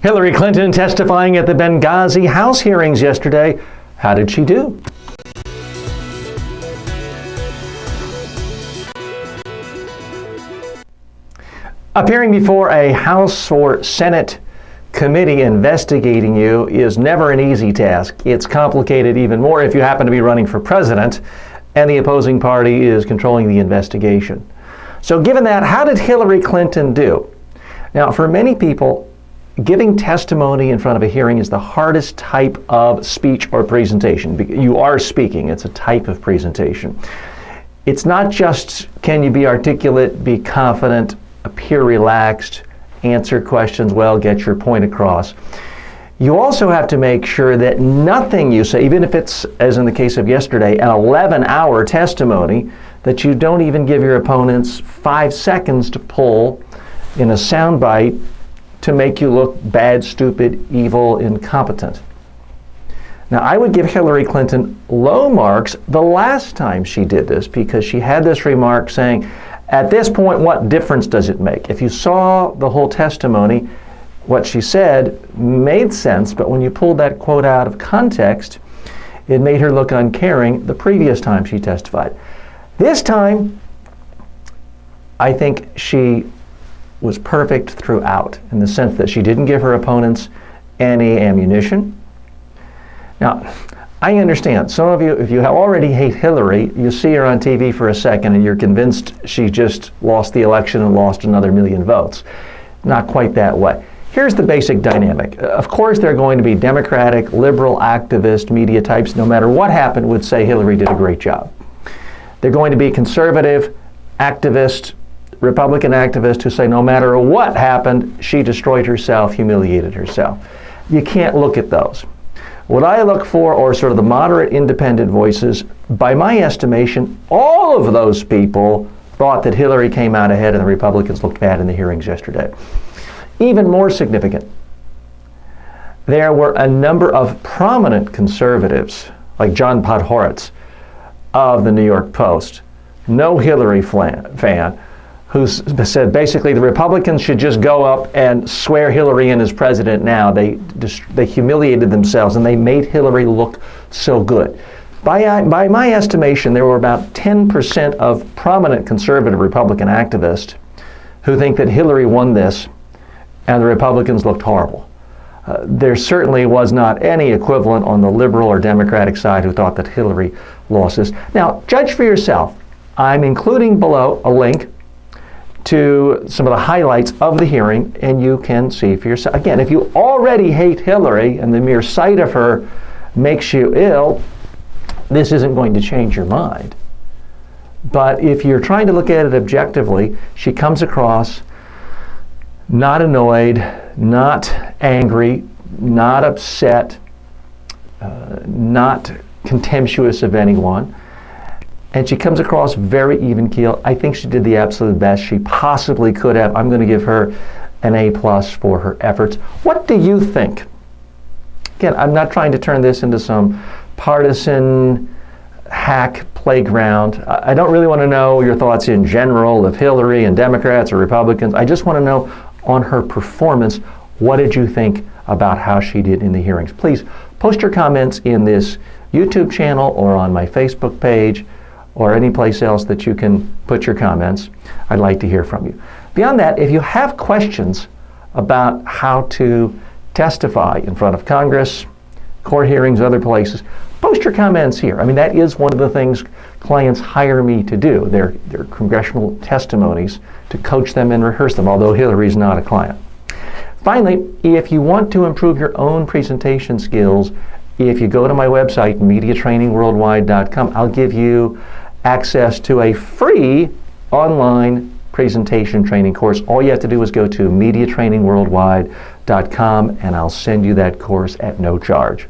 Hillary Clinton testifying at the Benghazi House hearings yesterday. How did she do? Appearing before a House or Senate committee investigating you is never an easy task. It's complicated even more if you happen to be running for president and the opposing party is controlling the investigation. So, given that, how did Hillary Clinton do? Now, for many people, giving testimony in front of a hearing is the hardest type of speech or presentation. You are speaking, it's a type of presentation. It's not just can you be articulate, be confident, appear relaxed, answer questions well, get your point across. You also have to make sure that nothing you say, even if it's, as in the case of yesterday, an 11 hour testimony, that you don't even give your opponents five seconds to pull in a soundbite to make you look bad, stupid, evil, incompetent. Now, I would give Hillary Clinton low marks the last time she did this because she had this remark saying, at this point, what difference does it make? If you saw the whole testimony, what she said made sense, but when you pulled that quote out of context, it made her look uncaring the previous time she testified. This time, I think she was perfect throughout in the sense that she didn't give her opponents any ammunition. Now, I understand. Some of you, if you already hate Hillary, you see her on TV for a second and you're convinced she just lost the election and lost another million votes. Not quite that way. Here's the basic dynamic. Of course, there are going to be Democratic, liberal, activist media types, no matter what happened, would say Hillary did a great job. They're going to be conservative, activist, Republican activists who say no matter what happened, she destroyed herself, humiliated herself. You can't look at those. What I look for are sort of the moderate independent voices. By my estimation, all of those people thought that Hillary came out ahead and the Republicans looked bad in the hearings yesterday. Even more significant, there were a number of prominent conservatives, like John Podhoretz of the New York Post, no Hillary fan, who said basically the Republicans should just go up and swear Hillary in as president now. They, they humiliated themselves and they made Hillary look so good. By, uh, by my estimation, there were about 10% of prominent conservative Republican activists who think that Hillary won this and the Republicans looked horrible. Uh, there certainly was not any equivalent on the liberal or Democratic side who thought that Hillary lost this. Now, judge for yourself. I'm including below a link to some of the highlights of the hearing, and you can see for yourself. Again, if you already hate Hillary and the mere sight of her makes you ill, this isn't going to change your mind. But if you're trying to look at it objectively, she comes across not annoyed, not angry, not upset, uh, not contemptuous of anyone and she comes across very even keel. I think she did the absolute best she possibly could have. I'm going to give her an A plus for her efforts. What do you think? Again, I'm not trying to turn this into some partisan hack playground. I don't really want to know your thoughts in general of Hillary and Democrats or Republicans. I just want to know on her performance, what did you think about how she did in the hearings? Please post your comments in this YouTube channel or on my Facebook page or any place else that you can put your comments. I'd like to hear from you. Beyond that, if you have questions about how to testify in front of Congress, court hearings, other places, post your comments here. I mean, that is one of the things clients hire me to do. Their, their congressional testimonies to coach them and rehearse them, although Hillary's not a client. Finally, if you want to improve your own presentation skills, if you go to my website, mediatrainingworldwide.com, I'll give you access to a free online presentation training course. All you have to do is go to mediatrainingworldwide.com and I'll send you that course at no charge.